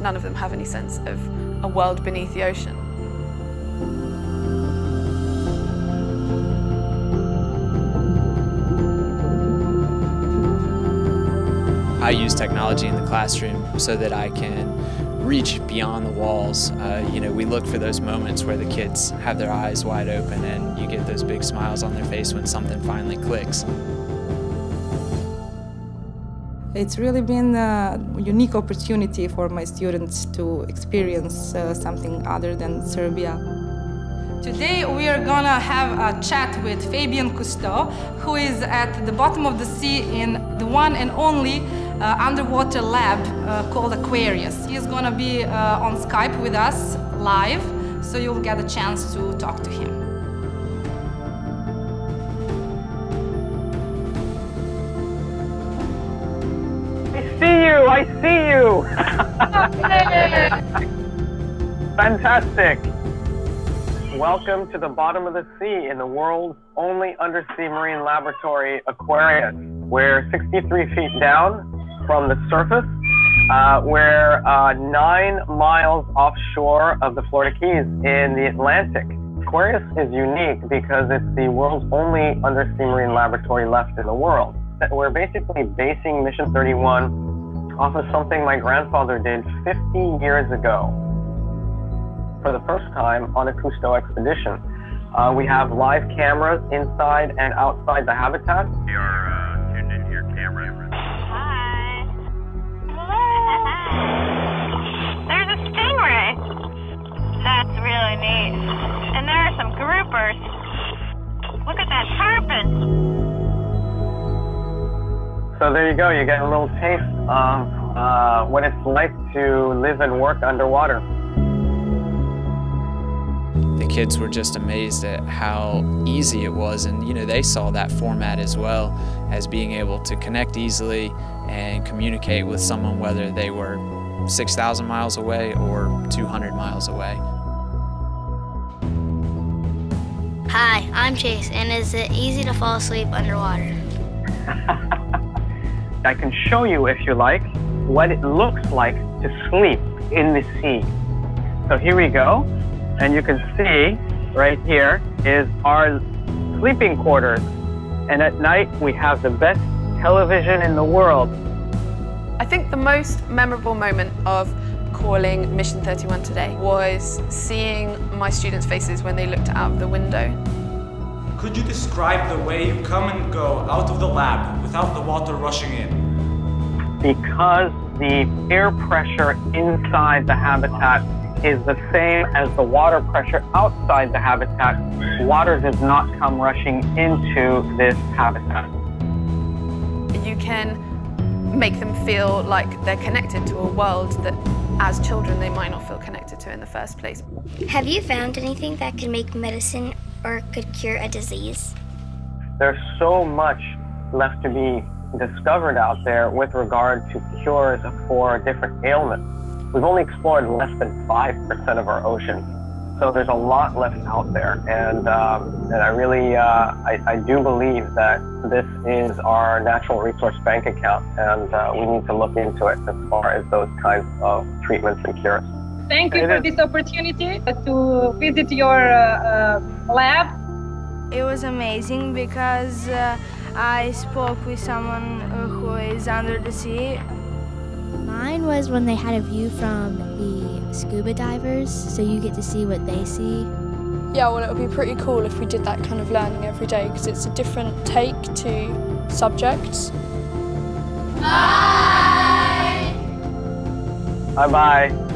none of them have any sense of a world beneath the ocean. I use technology in the classroom so that I can reach beyond the walls. Uh, you know, we look for those moments where the kids have their eyes wide open and you get those big smiles on their face when something finally clicks. It's really been a unique opportunity for my students to experience uh, something other than Serbia. Today we are gonna have a chat with Fabien Cousteau, who is at the bottom of the sea in the one and only uh, underwater lab uh, called Aquarius. He is gonna be uh, on Skype with us live, so you'll get a chance to talk to him. Fantastic! Welcome to the bottom of the sea in the world's only undersea marine laboratory, Aquarius. We're 63 feet down from the surface. Uh, we're uh, nine miles offshore of the Florida Keys in the Atlantic. Aquarius is unique because it's the world's only undersea marine laboratory left in the world. We're basically basing Mission 31 off of something my grandfather did 50 years ago. For the first time on a Cousteau expedition, uh, we have live cameras inside and outside the habitat. We are uh, tuned into your camera. Hi. Hello. There's a stingray. That's really neat. And there are some groupers. Look at that tarpon. So there you go. You get a little taste of uh, what it's like to live and work underwater. The kids were just amazed at how easy it was, and you know they saw that format as well as being able to connect easily and communicate with someone whether they were 6,000 miles away or 200 miles away. Hi, I'm Chase, and is it easy to fall asleep underwater? I can show you, if you like, what it looks like to sleep in the sea. So here we go. And you can see right here is our sleeping quarters. And at night, we have the best television in the world. I think the most memorable moment of calling Mission 31 today was seeing my students' faces when they looked out of the window. Could you describe the way you come and go out of the lab without the water rushing in? Because the air pressure inside the habitat is the same as the water pressure outside the habitat, water does not come rushing into this habitat. You can make them feel like they're connected to a world that as children they might not feel connected to in the first place. Have you found anything that could make medicine or could cure a disease? There's so much left to be discovered out there with regard to cures for different ailments. We've only explored less than 5% of our ocean. So there's a lot left out there. And, um, and I really, uh, I, I, do believe that this is our natural resource bank account and uh, we need to look into it as far as those kinds of treatments and cures. Thank you for this opportunity to visit your uh, lab. It was amazing because uh, I spoke with someone who is under the sea. Mine was when they had a view from the scuba divers, so you get to see what they see. Yeah, well, it would be pretty cool if we did that kind of learning every day because it's a different take to subjects. Bye! Bye-bye.